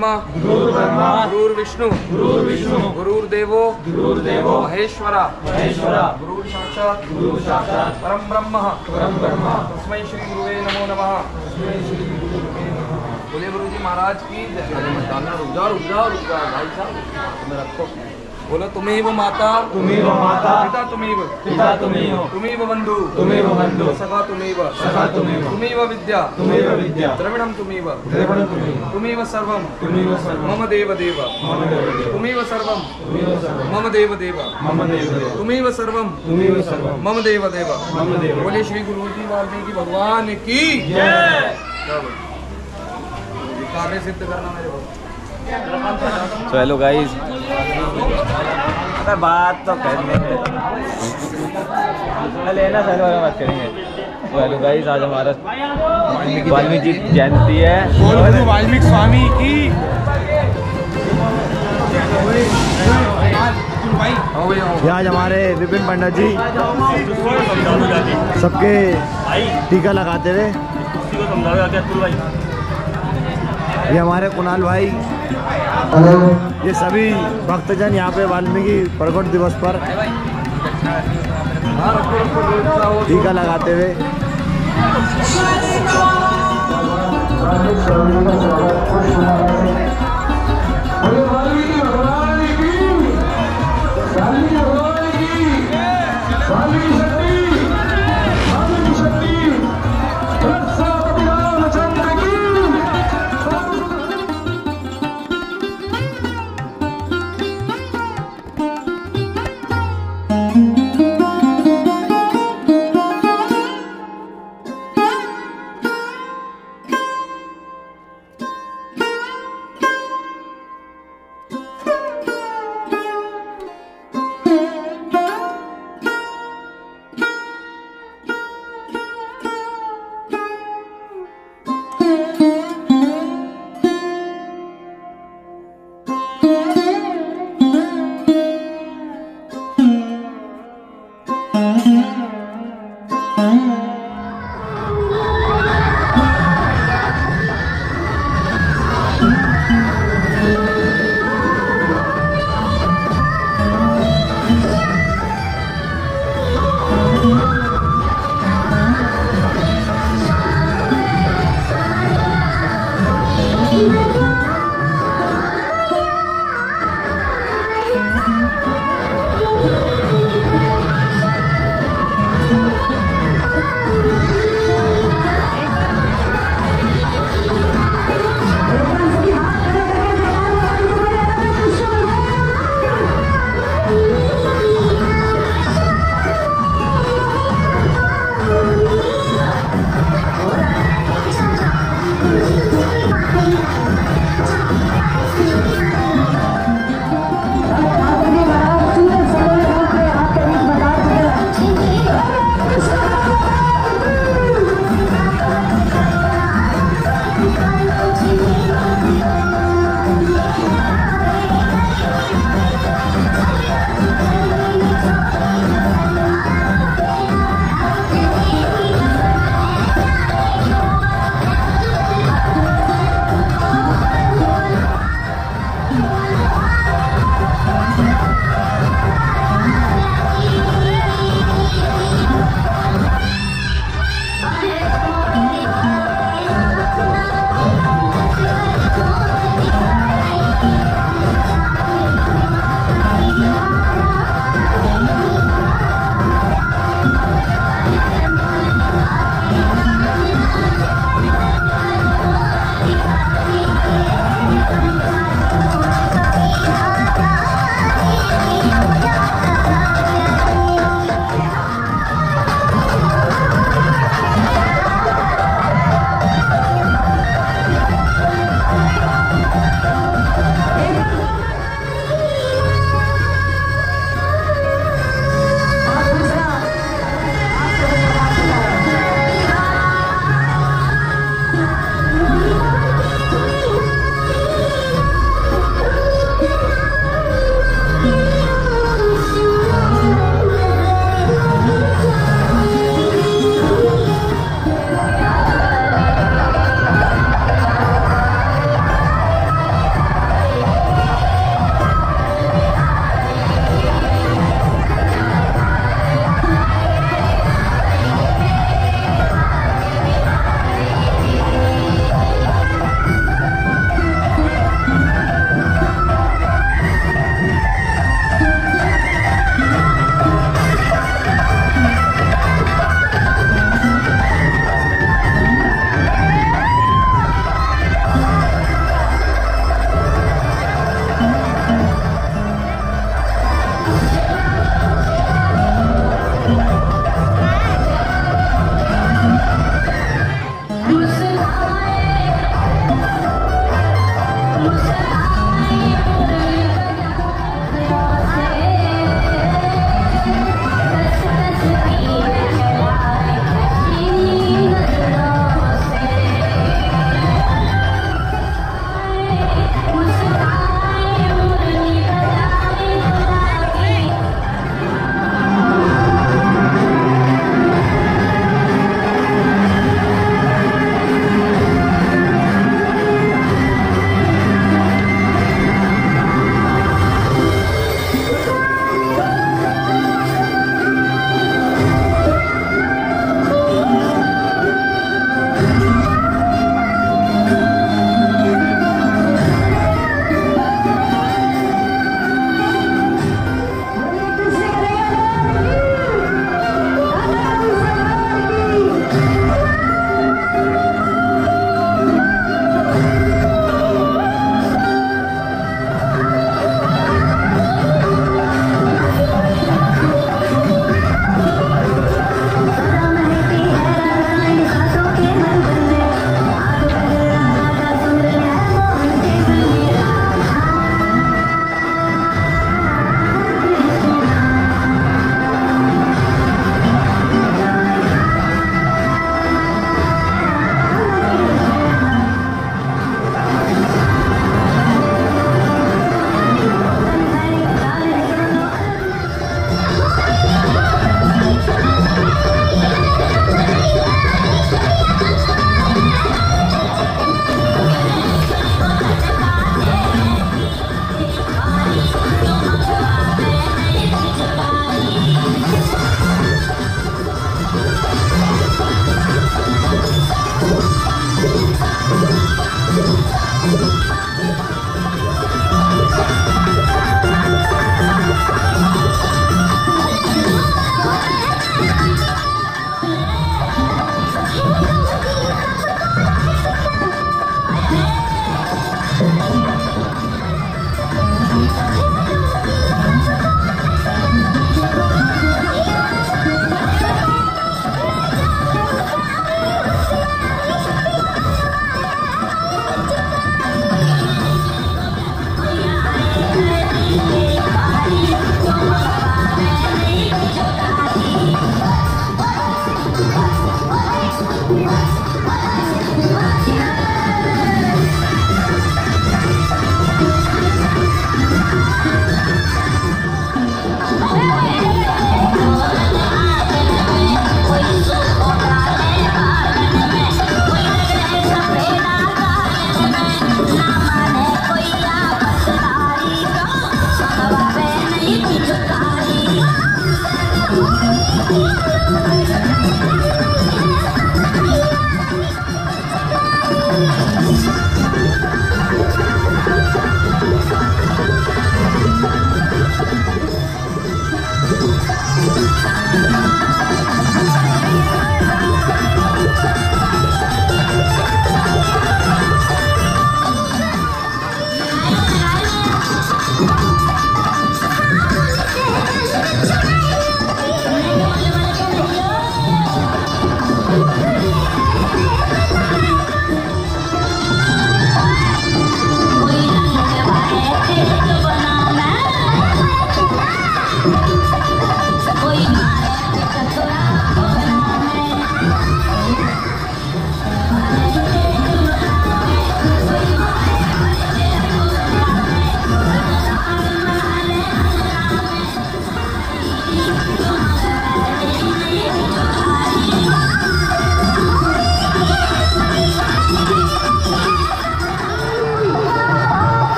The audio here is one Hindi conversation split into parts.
ब्रह्मा गुरुर् विष्णु गुरुर्देवो महेश्वरा महेश्वरा गुरुर साक्षात् गुरुर साक्षात परम ब्रह्म परम ब्रह्म. तस्मै श्री गुरुवे नमो नमः. बोले गुरु जी महाराज की जय. जय रुक जाओ रुक जाओ रुक जाओ भाई साहब रखो बोलो तुम्हें वो माता तुम्ही व माता पिता तुम्हें वो पिता तुम्ही हो तुम्हें वो बंधु तुम्ही व बंधु सखा तुम्हें वो सखा तुम्ही व तुम्हें वो विद्या तुम्ही व विद्या द्रविणम तुम्हें वो द्रविणं तुम्ही तुम्हें वो सर्वम तुम्ही व सर्वं मम देव देव तुम्हें सर्वम व सर्वं मम देव देव मम देवदेव तुम्हें सर्वम तुम्ही व सर्वं मम देव देव मम देव बोले श्री गुरु जी वाल्मीकि भगवान की जय। कार्य सिद्ध करना मेरे को। तो हेलो गाइस अबे बात तो करने दे। पहले ना सर वाला बात करेंगे। तो हेलो गाइस आज हमारा वाल्मीकि जयंती है। वाल्मीकि स्वामी की आज हमारे विपिन पंडित जी सबके टीका लगाते हुए। ये हमारे कुणाल भाई। ये सभी भक्तजन यहाँ पे वाल्मीकि प्रकट दिवस पर टीका लगाते हुए।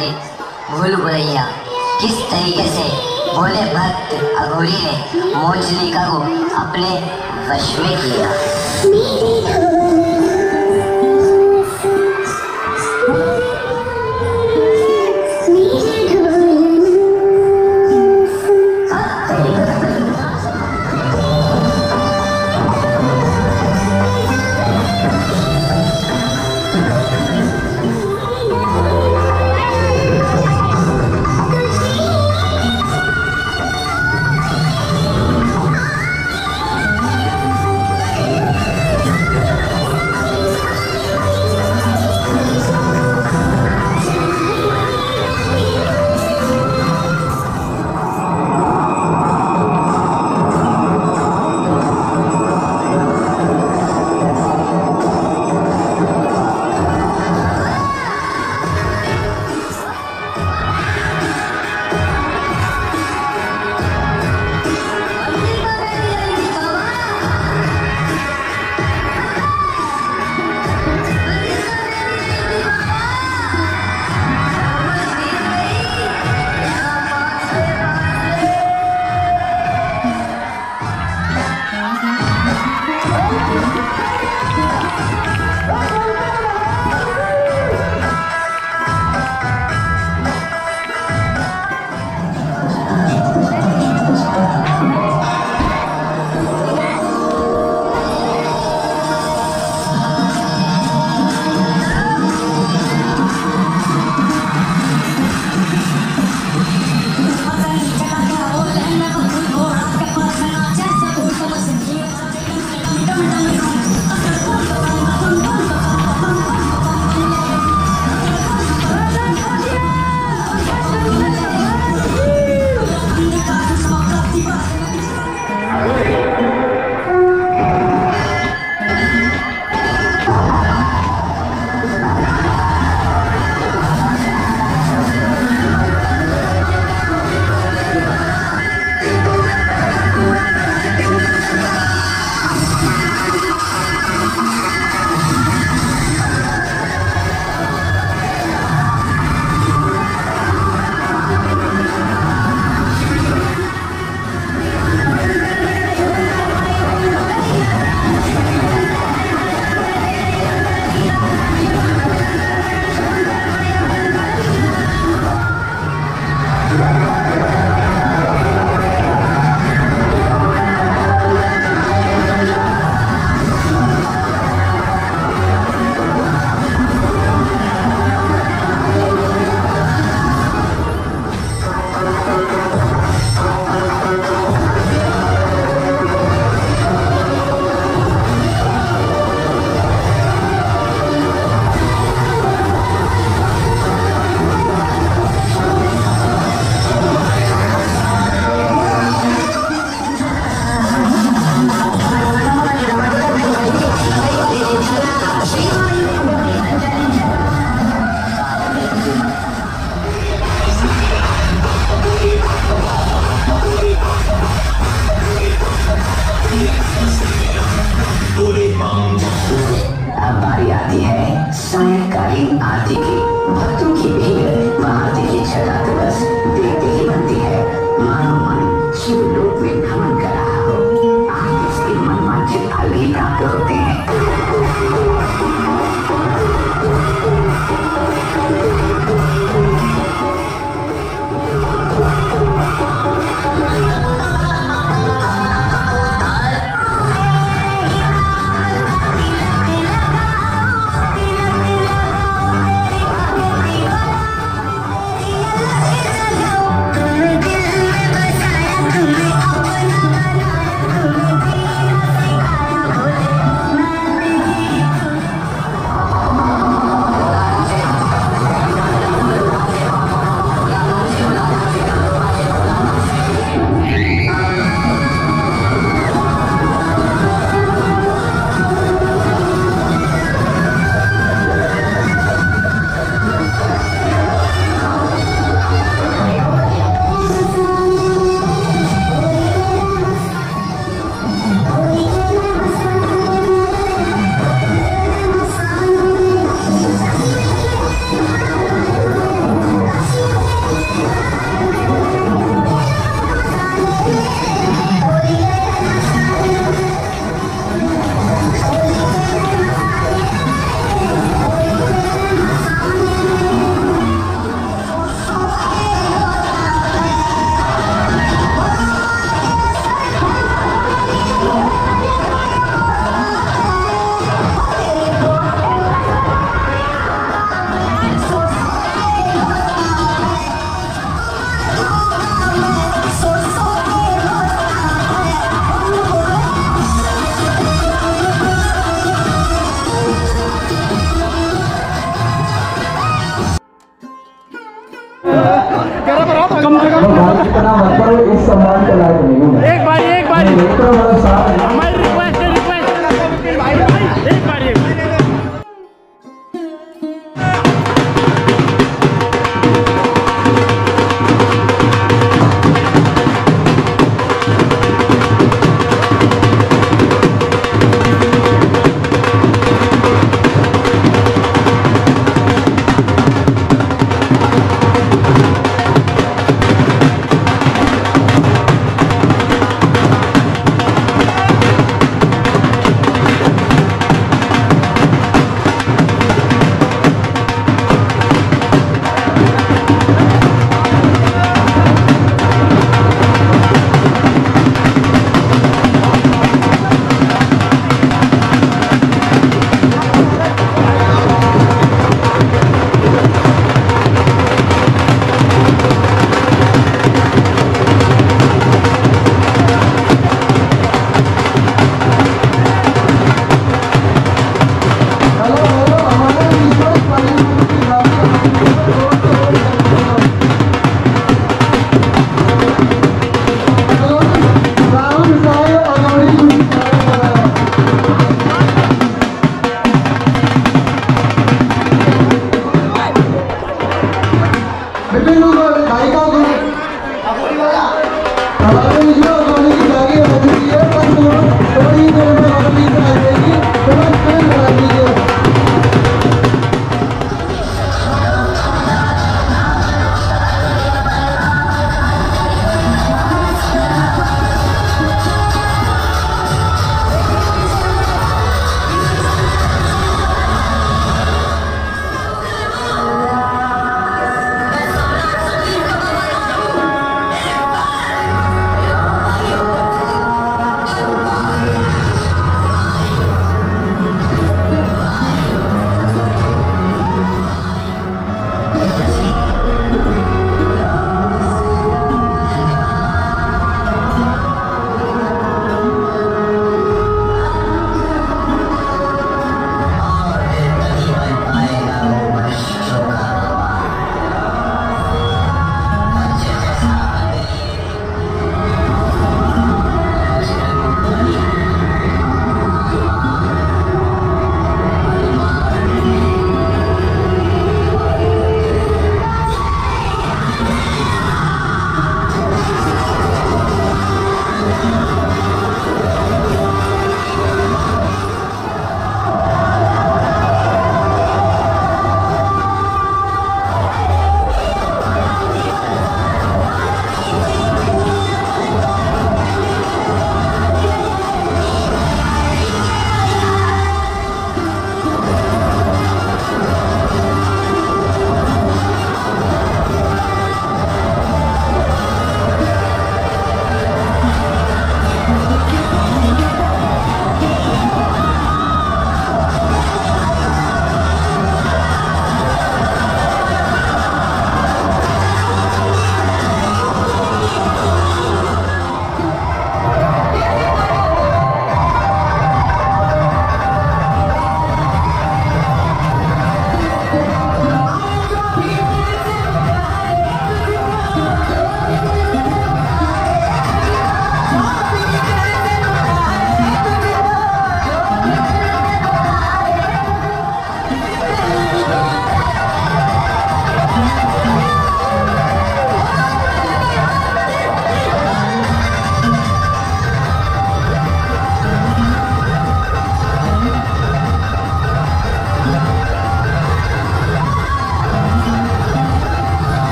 पर भूल भैया किस तरीके से? भोले भक्त अघोरी ने मोजलिका को अपने वश में किया। सम्मान का लायक नहीं हूँ एक बारी एक बारी।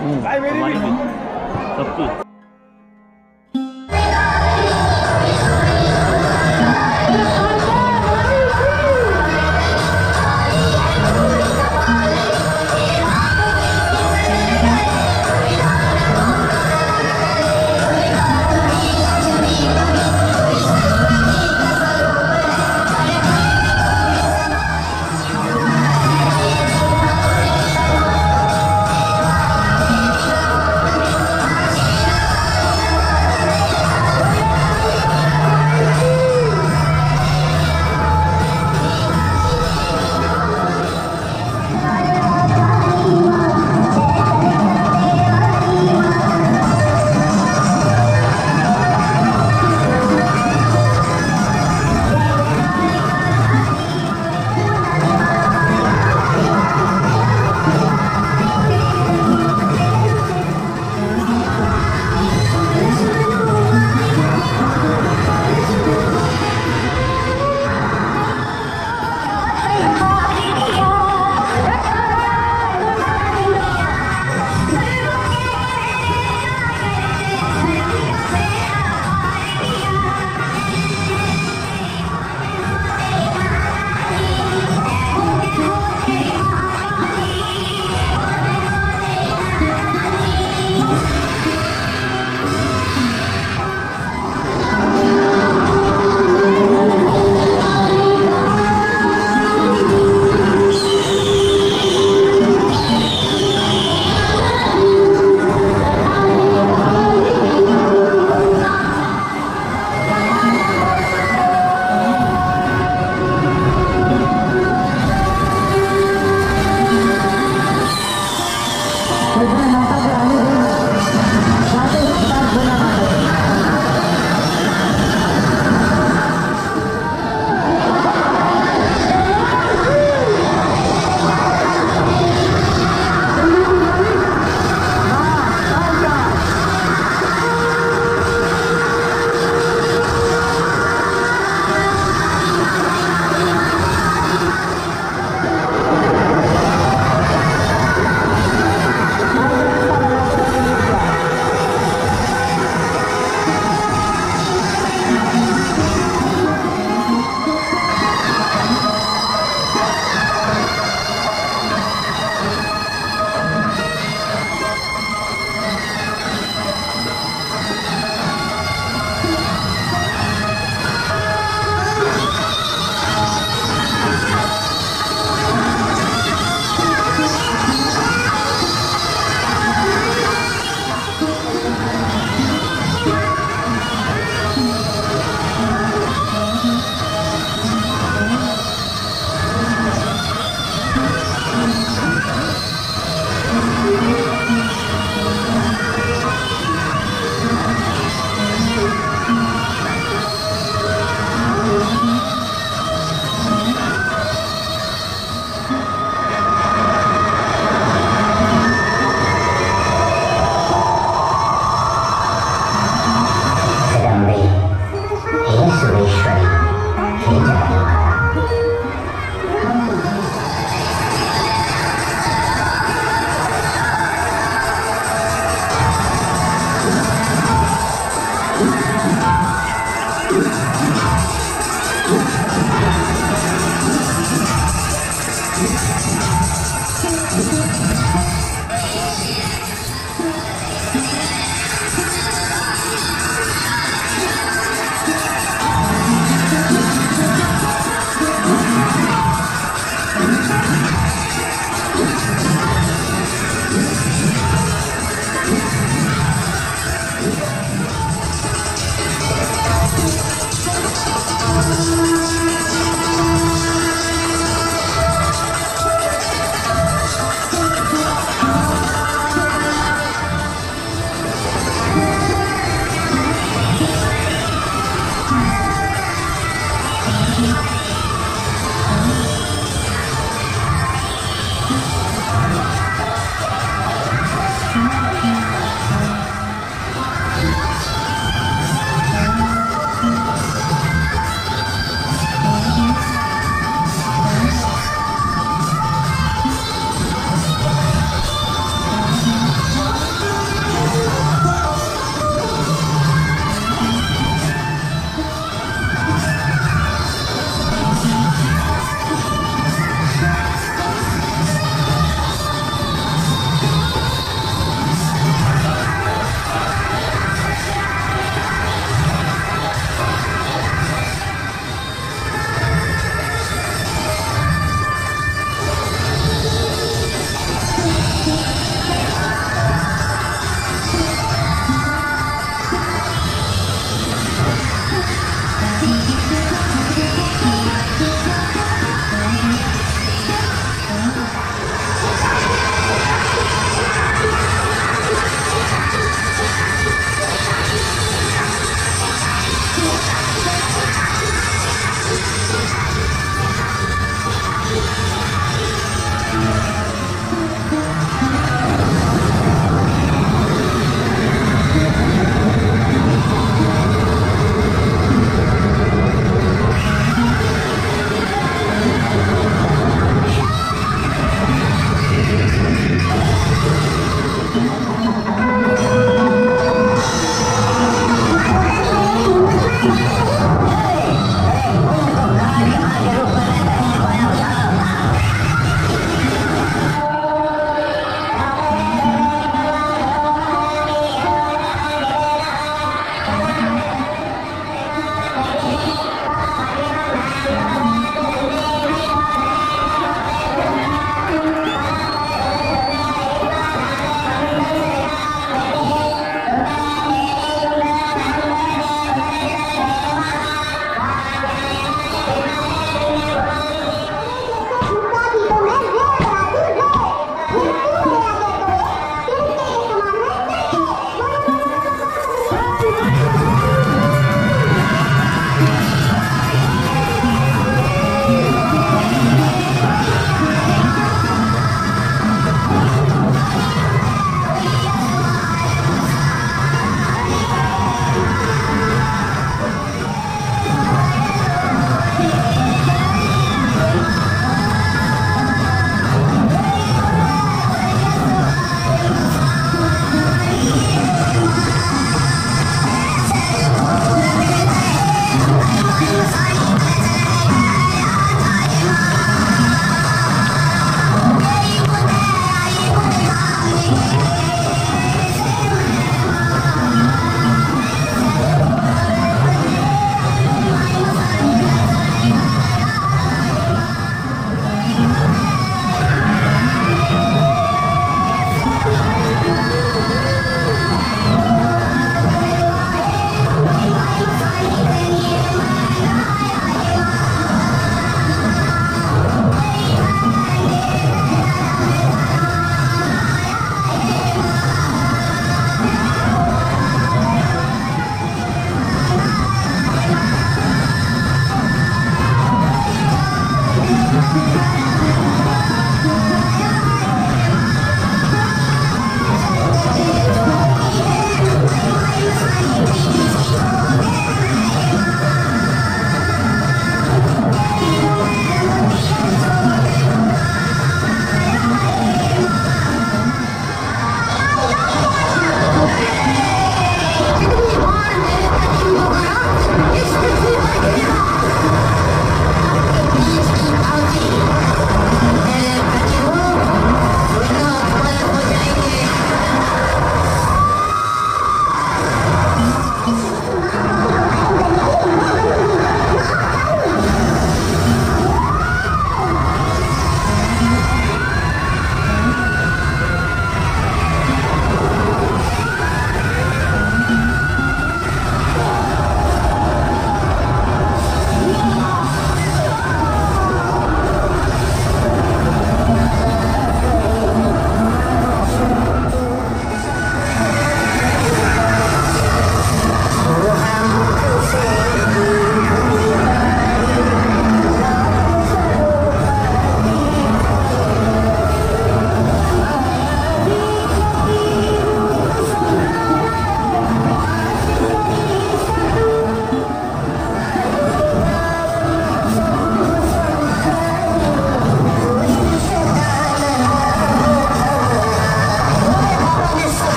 嗯很棒很棒很